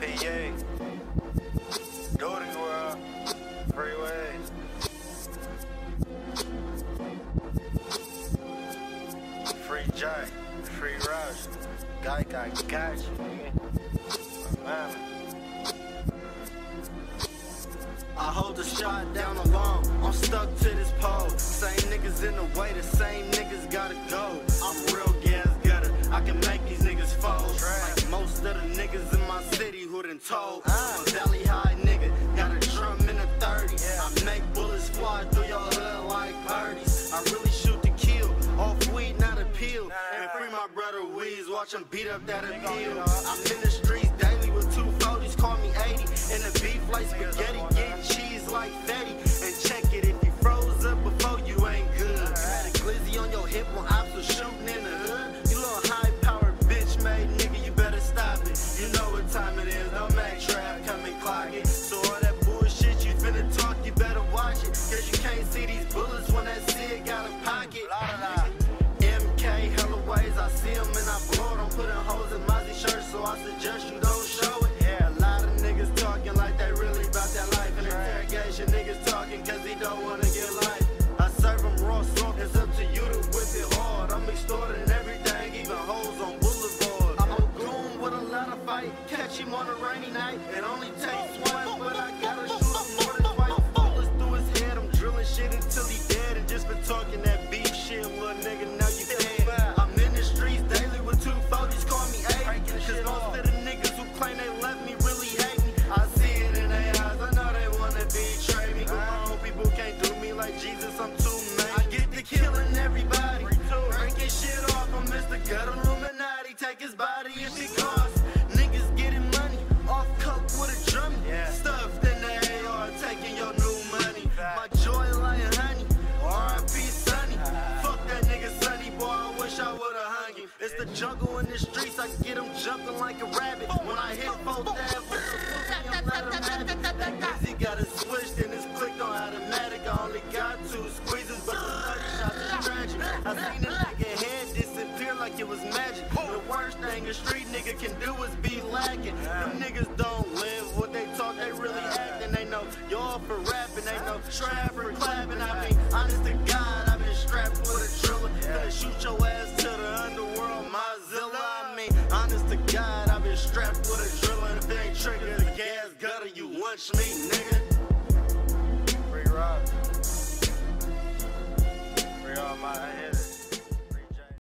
NBA. Golden World. Uh, freeway. Free Jay. Free Rush. Guy got you, nigga. I hold the shot down alone. I'm stuck to this pole. Same niggas in the way, the same niggas gotta go. I'm real gas gutter. I can make these niggas fold. Told. I'm a Valley High nigga. Got a drum in a 30. I make bullets fly through your hood like birdies. I really shoot to kill. Off weed, not a pill. And free my brother Weeds. Watch him beat up that appeal. I'm in the streets daily with two 40s. Call me 80. And the beef like spaghetti. Don't wanna get. I serve 'em raw salt, it's up to you to whip it hard. I'm extorting everything, even hoes on Boulevard. I'm a gloom with a lot of fight, catch him on a rainy night. It only takes one, but I gotta shoot him more than twice. Bullets through his head, I'm drilling shit until he dead. And just for talking that beef shit, little nigga, now you It's the jungle in the streets. I get him jumping like a rabbit. When I hit both dab Glizzy got it switched and it's clicked on automatic. I only got two squeezes, but the third shot is tragic. I seen a nigga head disappear like it was magic. The worst thing a street nigga can do is be lacking. Them niggas don't live what they talk, they really act, and They know y'all for rapping, they know trap strapped with a drill And it ain't trigger the gas gutter, you lunch me, nigga.